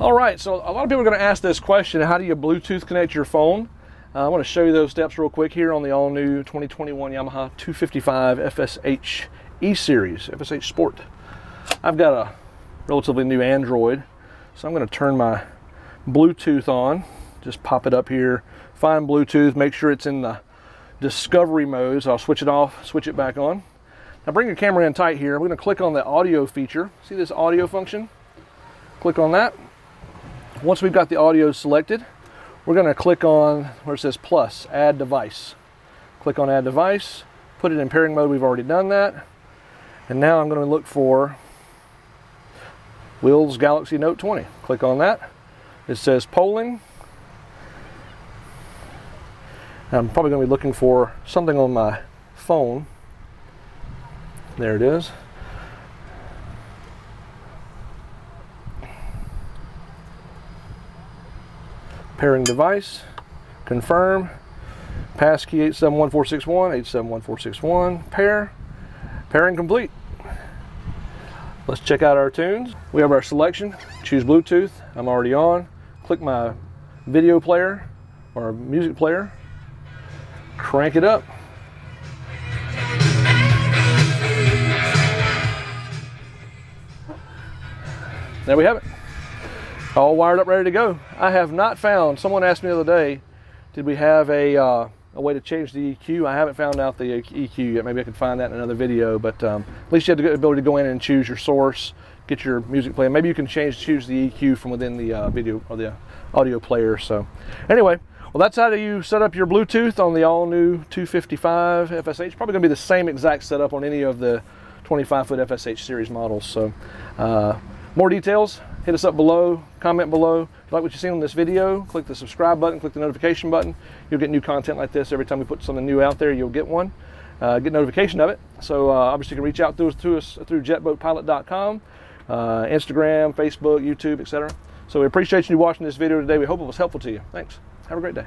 All right, so a lot of people are going to ask this question, how do you Bluetooth connect your phone? Uh, I want to show you those steps real quick here on the all new 2021 Yamaha 255 FSH E-Series, FSH Sport. I've got a relatively new Android, so I'm going to turn my Bluetooth on. Just pop it up here, find Bluetooth, make sure it's in the discovery mode, so I'll switch it off, switch it back on. Now bring your camera in tight here. I'm going to click on the audio feature. See this audio function? Click on that. Once we've got the audio selected, we're going to click on where it says plus, add device. Click on add device, put it in pairing mode. We've already done that. And now I'm going to look for Will's Galaxy Note 20. Click on that. It says polling. I'm probably going to be looking for something on my phone. There it is. Pairing device, confirm, passkey 871461, 871461, pair, pairing complete. Let's check out our tunes. We have our selection, choose Bluetooth, I'm already on. Click my video player or music player, crank it up. There we have it. All wired up, ready to go. I have not found, someone asked me the other day, did we have a, uh, a way to change the EQ? I haven't found out the EQ yet. Maybe I can find that in another video, but um, at least you have the ability to go in and choose your source, get your music playing. Maybe you can change, choose the EQ from within the uh, video or the audio player. So anyway, well, that's how you set up your Bluetooth on the all new 255 FSH. Probably gonna be the same exact setup on any of the 25 foot FSH series models. So uh, more details, hit us up below, comment below. If you like what you've seen on this video, click the subscribe button, click the notification button. You'll get new content like this every time we put something new out there. You'll get one, uh, get notification of it. So uh, obviously you can reach out us, to us through jetboatpilot.com, uh, Instagram, Facebook, YouTube, etc. So we appreciate you watching this video today. We hope it was helpful to you. Thanks. Have a great day.